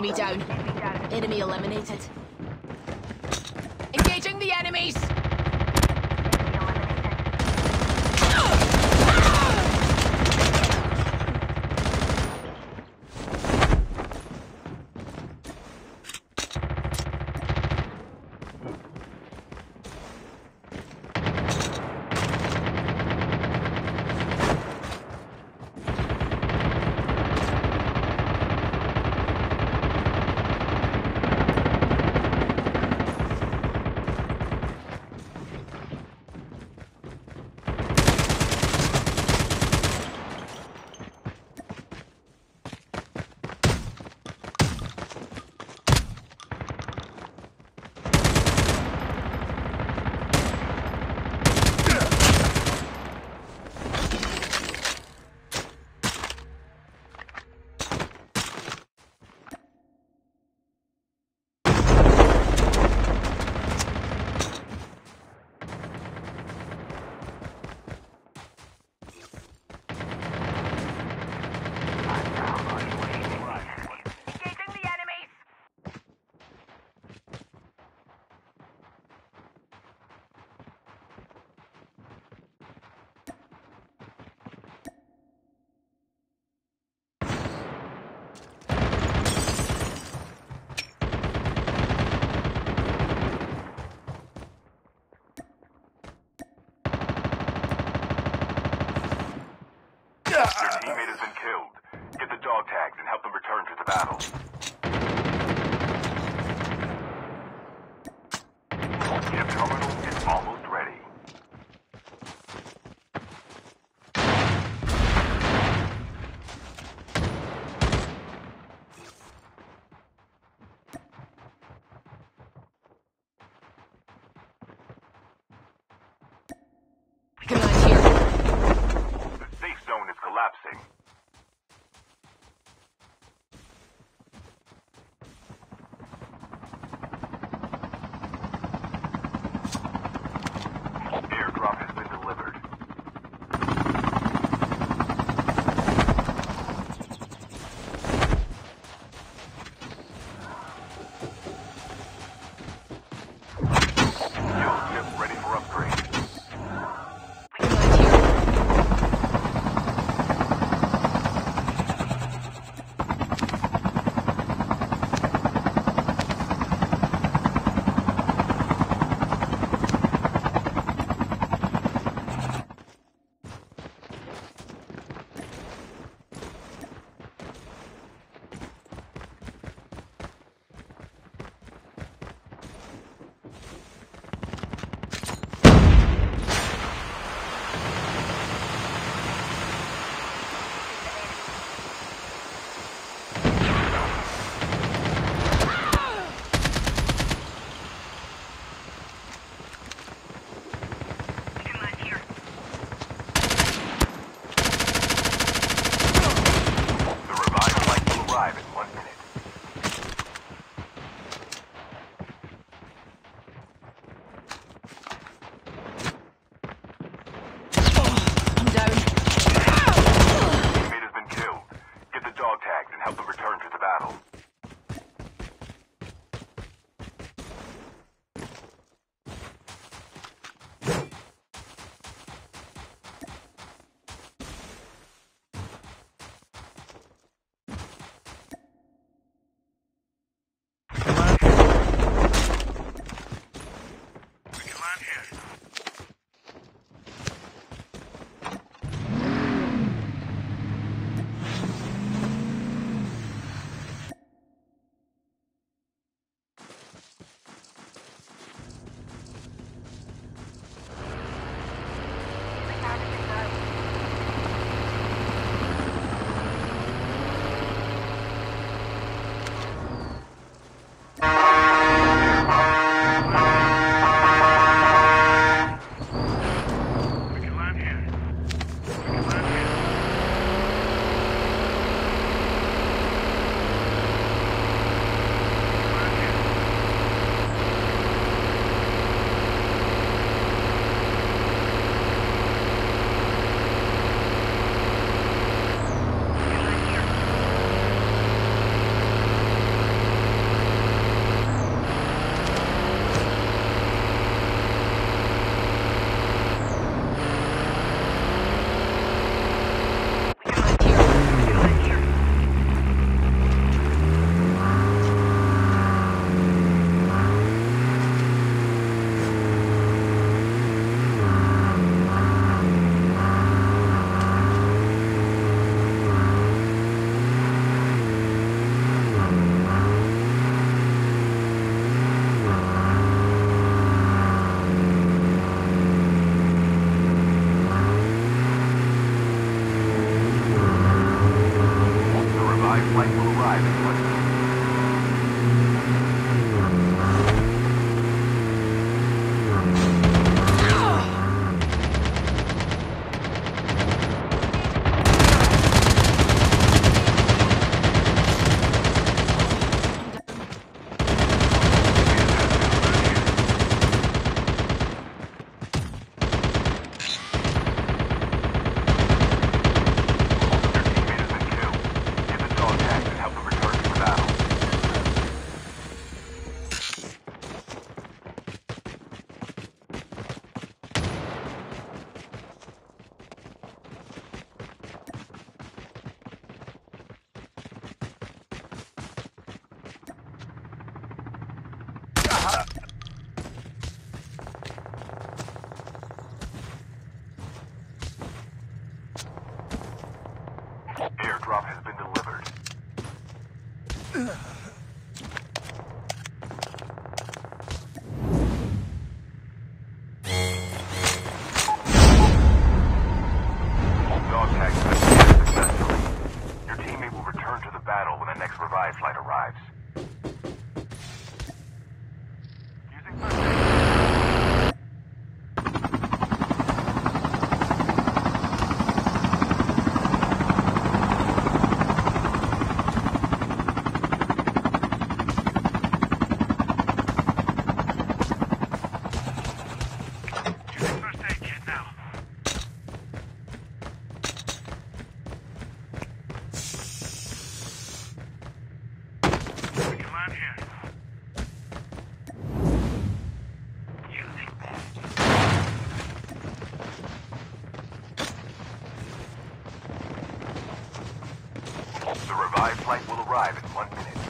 Enemy down. Enemy eliminated. Engaging the enemies! Your teammate has been killed. Get the dog tags. One minute.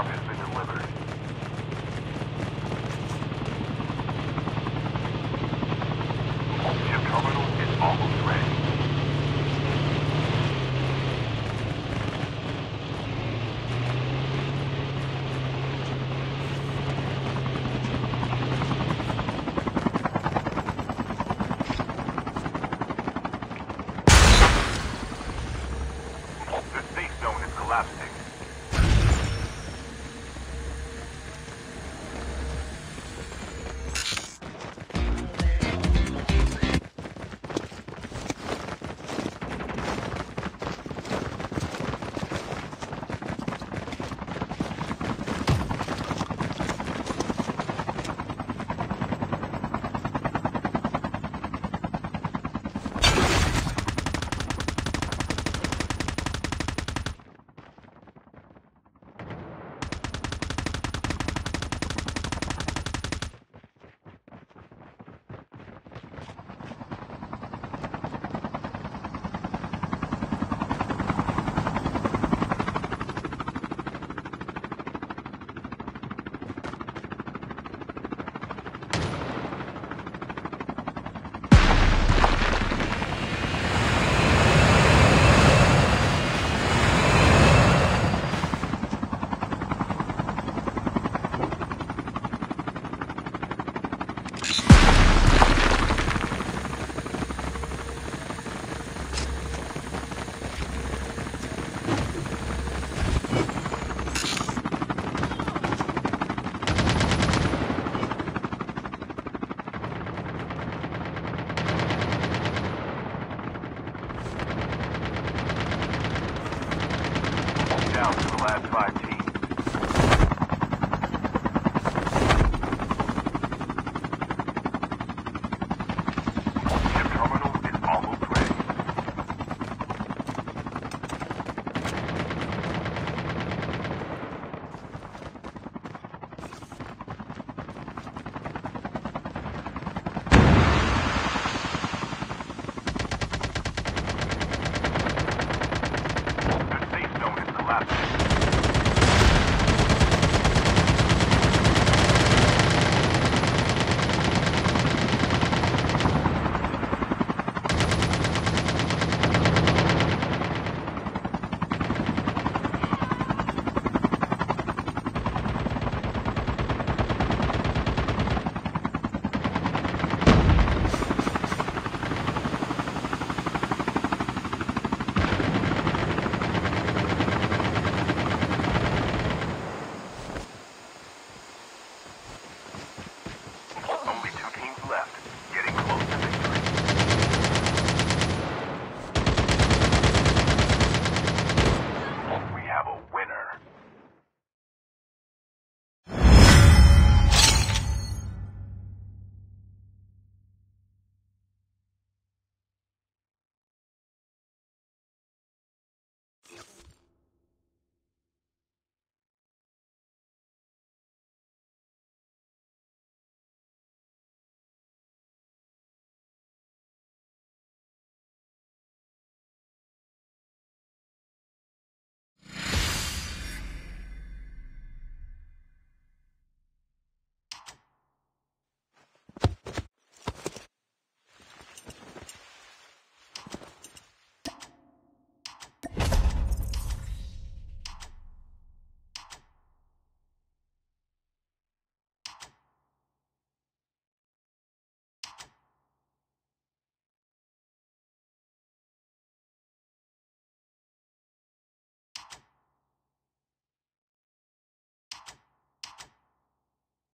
Airdrop